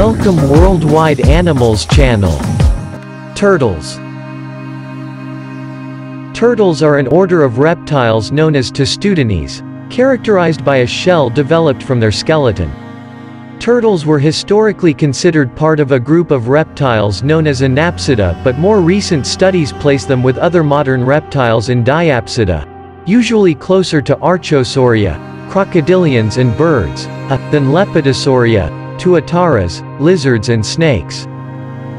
Welcome Worldwide Animals Channel. Turtles. Turtles are an order of reptiles known as Testudines, characterized by a shell developed from their skeleton. Turtles were historically considered part of a group of reptiles known as Anapsida but more recent studies place them with other modern reptiles in Diapsida, usually closer to Archosauria, crocodilians and birds, uh, than Lepidosauria, tuataras, lizards and snakes.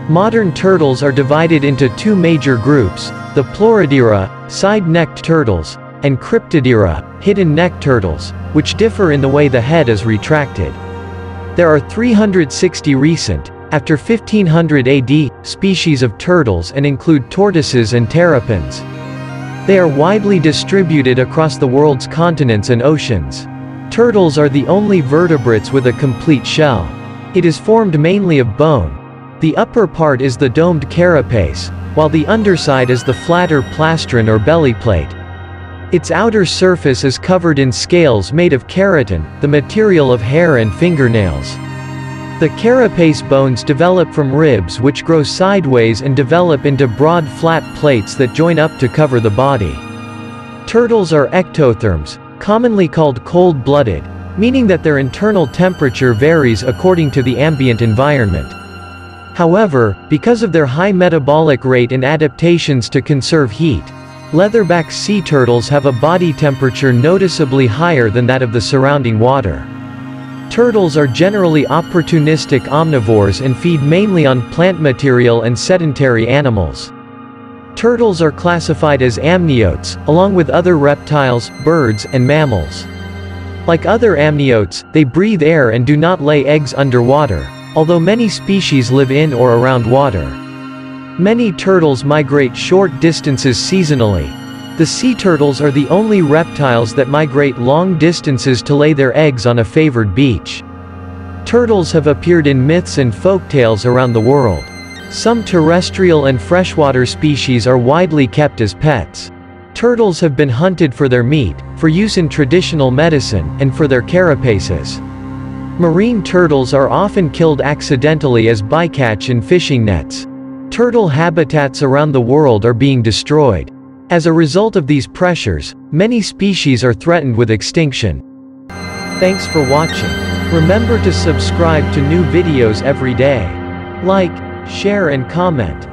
Modern turtles are divided into two major groups, the Pleurodira, side-necked turtles, and Cryptodira, hidden-neck turtles, which differ in the way the head is retracted. There are 360 recent, after 1500 AD, species of turtles and include tortoises and terrapins. They are widely distributed across the world's continents and oceans. Turtles are the only vertebrates with a complete shell. It is formed mainly of bone. The upper part is the domed carapace, while the underside is the flatter plastron or belly plate. Its outer surface is covered in scales made of keratin, the material of hair and fingernails. The carapace bones develop from ribs which grow sideways and develop into broad flat plates that join up to cover the body. Turtles are ectotherms, commonly called cold-blooded, meaning that their internal temperature varies according to the ambient environment. However, because of their high metabolic rate and adaptations to conserve heat, Leatherback sea turtles have a body temperature noticeably higher than that of the surrounding water. Turtles are generally opportunistic omnivores and feed mainly on plant material and sedentary animals. Turtles are classified as amniotes, along with other reptiles, birds, and mammals. Like other amniotes, they breathe air and do not lay eggs underwater, although many species live in or around water. Many turtles migrate short distances seasonally. The sea turtles are the only reptiles that migrate long distances to lay their eggs on a favored beach. Turtles have appeared in myths and folktales around the world. Some terrestrial and freshwater species are widely kept as pets. Turtles have been hunted for their meat, for use in traditional medicine, and for their carapaces. Marine turtles are often killed accidentally as bycatch in fishing nets. Turtle habitats around the world are being destroyed. As a result of these pressures, many species are threatened with extinction. Thanks for watching. Remember to subscribe to new videos every day. Like, share and comment.